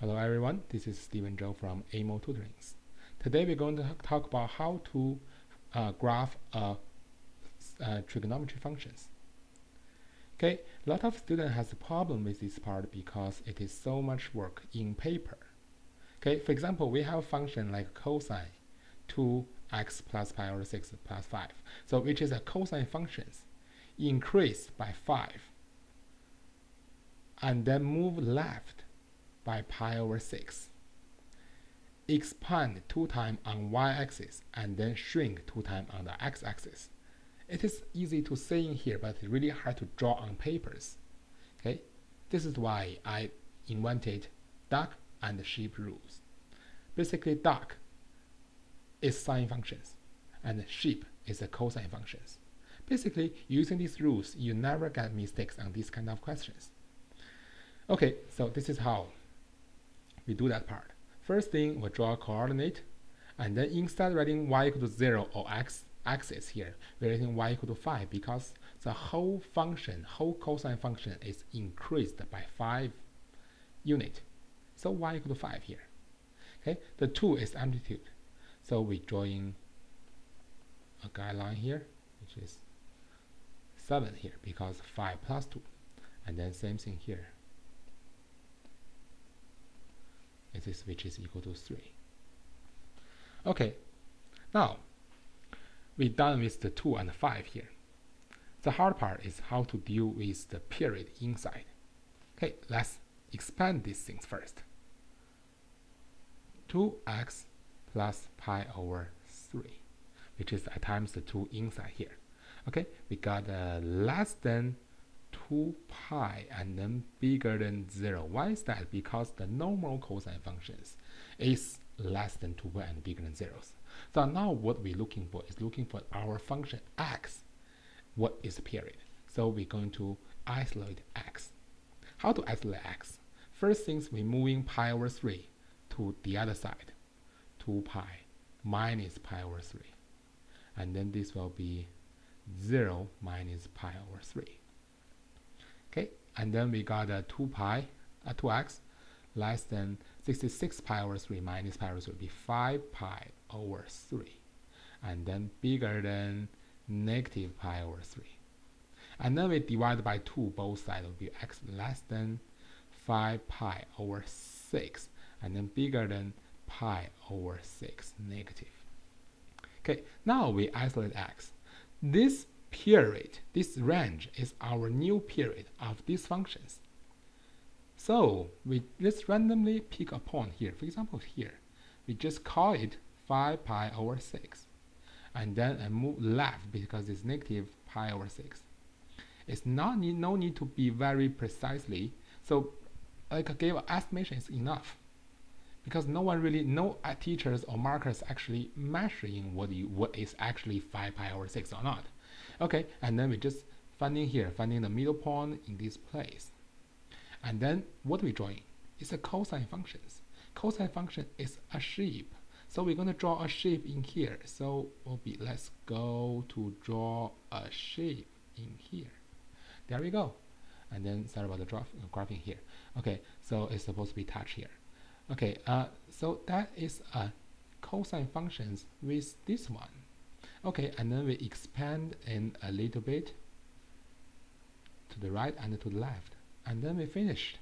Hello everyone, this is Steven Zhou from AMO Tutorings. Today we're going to talk about how to uh, graph uh, trigonometry functions. Okay, a lot of students has a problem with this part because it is so much work in paper. Okay, for example, we have a function like cosine 2x plus pi over 6 plus 5. So which is a cosine functions increase by 5 and then move left by pi over 6. Expand 2 times on y-axis and then shrink 2 times on the x-axis. It is easy to say in here, but it's really hard to draw on papers. Okay, This is why I invented duck and sheep rules. Basically, duck is sine functions, and sheep is the cosine functions. Basically, using these rules, you never get mistakes on these kind of questions. Okay, so this is how we do that part. First thing, we draw a coordinate, and then instead writing y equal to 0 or x axis here, we're writing y equal to 5 because the whole function, whole cosine function is increased by 5 unit. So y equal to 5 here. Okay, the 2 is amplitude. So we drawing a guideline here, which is 7 here because 5 plus 2. And then same thing here. Which is equal to 3. Okay, now we're done with the 2 and 5 here. The hard part is how to deal with the period inside. Okay, let's expand these things first. 2x plus pi over 3, which is times the 2 inside here. Okay, we got uh, less than 2 pi and then bigger than 0. Why is that? Because the normal cosine functions is less than 2 pi and bigger than zeros. So now what we're looking for is looking for our function x. What is the period? So we're going to isolate x. How to isolate x? First things we're moving pi over 3 to the other side. 2 pi minus pi over 3. And then this will be 0 minus pi over 3 okay and then we got a 2 pi a 2x less than 66 pi over 3 minus pi over 3 will be 5 pi over 3 and then bigger than negative pi over 3 and then we divide by 2 both sides will be x less than 5 pi over 6 and then bigger than pi over 6 negative. Okay now we isolate x. This period, this range is our new period of these functions. So we just randomly pick a point here. For example, here, we just call it 5 pi over 6. And then I move left because it's negative pi over 6. It's not need, no need to be very precisely. So like i give estimation is enough. Because no one really, no uh, teachers or markers actually measuring what, you, what is actually 5 pi over 6 or not. Okay, and then we just finding here, finding the middle point in this place. And then what we drawing? It's a cosine functions. Cosine function is a shape. So we're going to draw a shape in here. So we'll be, let's go to draw a shape in here. There we go. And then sorry about the draw, uh, graphing here. Okay, so it's supposed to be touch here. Okay, uh, so that is a cosine functions with this one. Okay, and then we expand in a little bit to the right and to the left. And then we finished.